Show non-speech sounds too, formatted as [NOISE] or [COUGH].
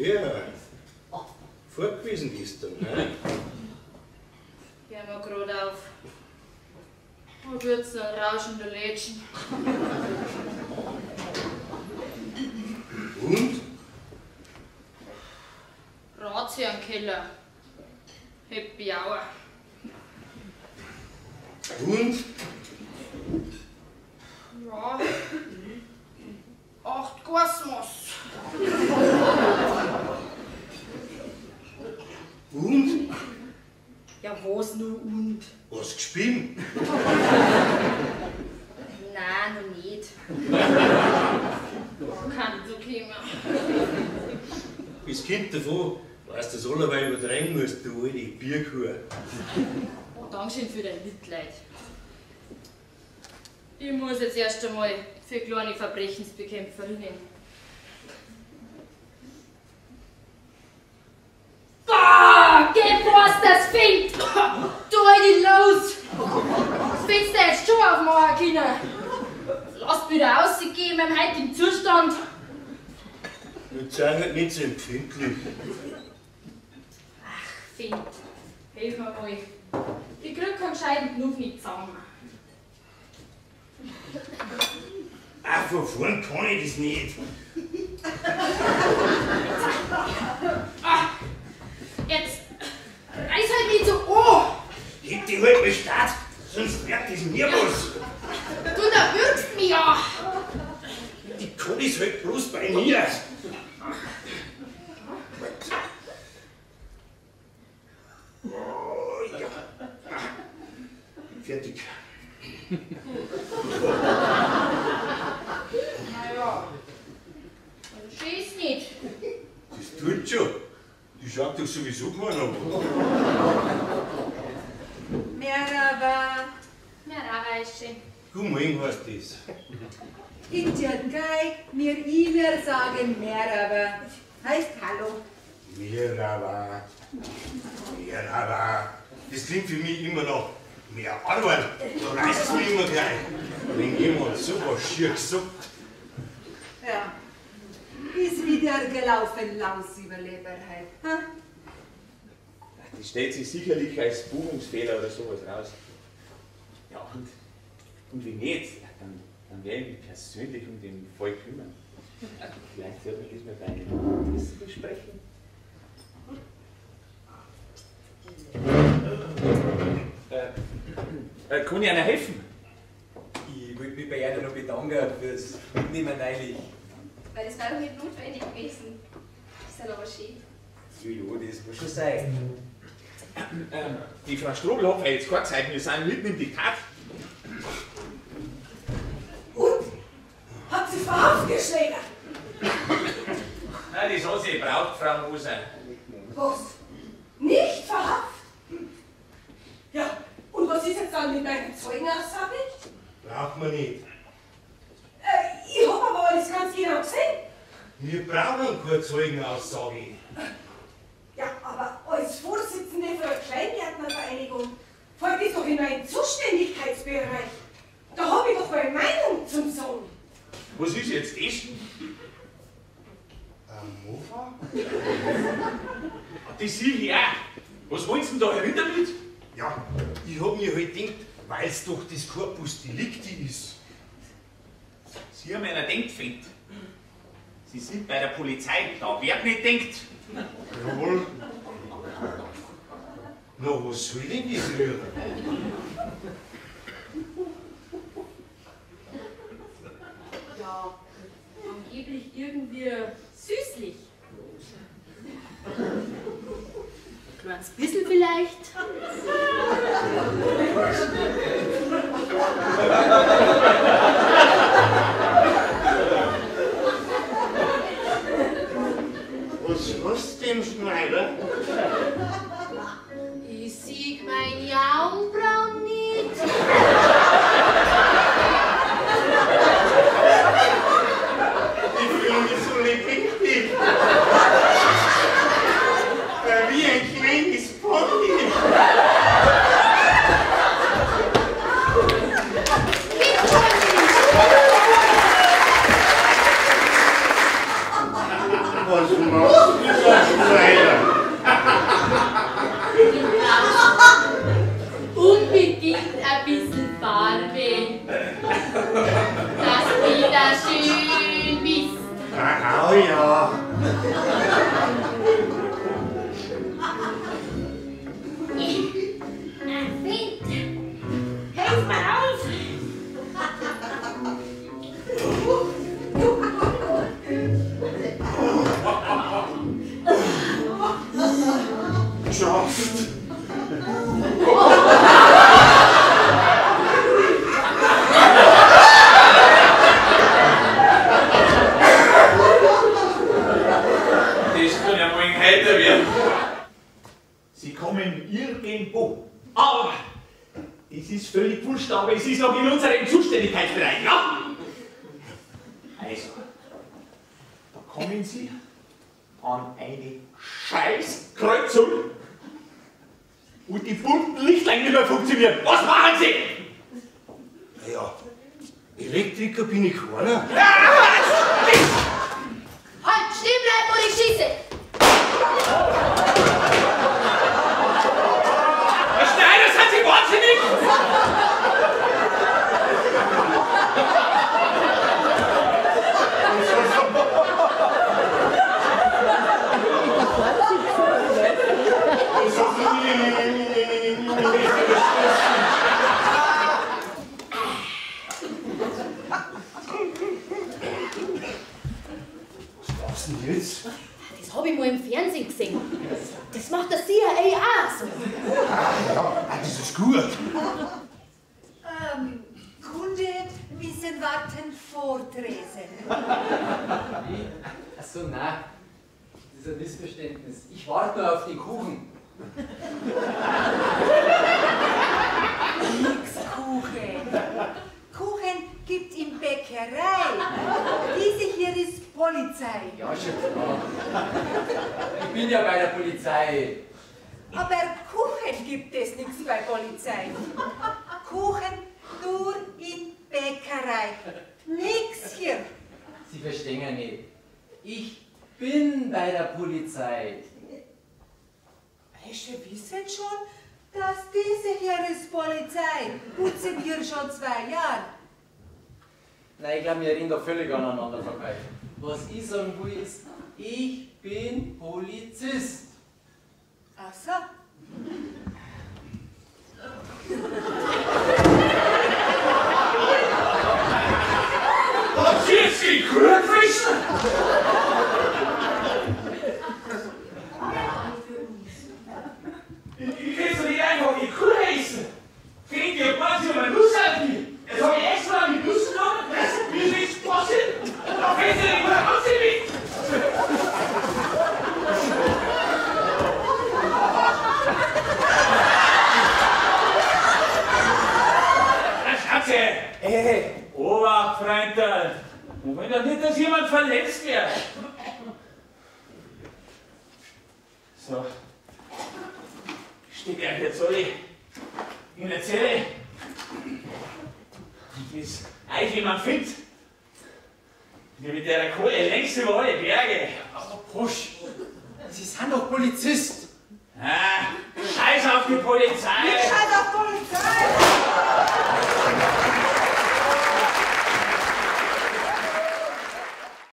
Ja, fort gewesen gestern, ne? Gehen wir gerade auf. Wo wird's ein rauschender Lädchen? Und? Razzia im Keller. Happy Hour. Und? Ja. Acht Kosmos. Und? Ja, was nur und? Was gespielt? Nein, noch nicht. Kann so kommen. Das Kind davon, weißt du, das allerweil übertreiben musst, du alte Bierkuh. Dankeschön für dein Mitleid. Ich muss jetzt erst einmal für kleine Verbrechensbekämpfer Geh was das fängt! Du halt los! Findest du jetzt schon aufmachen können. Lass mich wieder rausgehen in meinem heutigen Zustand. Wir sind halt nicht so empfindlich. Fint, hilf mir mal. Ich krieg keinen gescheiten Knuff nicht zusammen. Auch von vorn kann ich das nicht. [LAUGHS] Ah, jetzt reiß halt nicht so an! Hätte ich halt mal Start, sonst wird das nie was. Du, da wirkst mich ja! Ich kann das halt bloß bei mir. Oh, ja. Fertig. Naja, also schieß nicht. Das tut schon. Die schaut doch sowieso keiner Merhaba. Ist schön. Guten Morgen heißt das. In Türkei mir immer sagen Merhaba. Heißt Hallo. Merhaba. Merhaba. Das klingt für mich immer noch mehr Arbeit. Da reißt es mich immer gleich. Wenn jemand so was schier gesagt. Ja. Ist wieder gelaufen, Lausüberlebenheit. Ha? Das stellt sich sicherlich als Buchungsfehler oder sowas raus. Ja, und, und wie nicht, ja, dann, dann werde ich mich persönlich um den Fall kümmern. Vielleicht sollte ich das mal bei einem Test besprechen. Äh, äh, kann ich einer helfen? Ich wollte mich bei Ihnen noch bedanken fürs Mitnehmen neulich. Weil das war doch nicht notwendig gewesen. Das ist dann aber schön. Ja, ja, das muss schon sein. Ähm, die Frau Strobel hat mir jetzt keine Zeit, wir sind mitten im Diktat. Hat sie verhaftet geschlägt? Nein, das hat sie gebraucht, Frau Moser. Was? Nicht verhaftet? Ja, und was ist jetzt dann mit meiner Zeugenaussage? Braucht man nicht. Äh, ich hab aber alles ganz genau gesehen. Wir brauchen keine Zeugenaussage. Ja, aber als Vorsitzende von der Kleingärtnervereinigung fällt das doch in meinen Zuständigkeitsbereich. Da habe ich doch meine Meinung zum Sagen. Was ist jetzt das? Ein Mofa? Das sehe ich auch. Was wollen Sie denn da herin damit? Ja, ich hab mir halt gedacht, weil es doch das Corpus Delicti ist. Sie haben einer denkt, Feld. Sie sind bei der Polizei, da wird nicht denkt. Jawohl. Na, was soll denn das rühren? Ja, angeblich irgendwie süßlich. Ein kleines bisschen vielleicht. Ah, ja. Fint. Hilf mir auf. Geschafft. Das kann ja mal heiter werden. Sie kommen irgendwo. Aber es ist völlig wurscht, aber es ist noch in unserem Zuständigkeitsbereich, ja? Also, da kommen Sie an eine Scheißkreuzung und die bunten Lichtlein nicht mehr funktionieren. Was machen Sie? Ja, Elektriker bin ich keiner. Halt, stehen bleiben oder ich schieße. Herr Schneider, sind Sie wahnsinnig? Was denn jetzt? Das habe ich mal im Fernsehen gesehen. Das macht der CIA auch so. Ah, das ist gut. Ähm, Kunde müssen warten vortresen. Achso, nein. Das ist ein Missverständnis. Ich warte nur auf den Kuchen. Nix Kuchen. Kuchen gibt in Bäckerei. Diese hier ist Polizei. Ja, schon klar. Ich bin ja bei der Polizei. Aber Kuchen gibt es nichts bei Polizei. Kuchen nur in Bäckerei. Nix hier. Sie verstehen ja nicht. Ich bin bei der Polizei. Esche wissen schon, dass diese hier ist Polizei. Sind hier schon zwei Jahre. Nein, ich glaube, wir reden da völlig aneinander vorbei. Was ich sagen will, ist, ich bin Polizist. Ach so. Was ist die Kurfischen? Ich kann doch nicht einfach die Kuh essen. Kriegt ihr quasi mal Nuss auf die? Jetzt habe ich extra die Nuss genommen. Das ist nichts passiert. Da fällt sie nicht mehr raus mit. Schatze! Hey, Obacht, Freunde! Und wenn da nicht, dass jemand verletzt wird. So. Steht er jetzt alle in der Zelle. Und bis euch jemand findet, der mit der Kohle längst über alle Berge. Aber Pusch, Sie sind doch Polizist. Scheiß auf die Polizei! Nicht scheiß auf Polizei!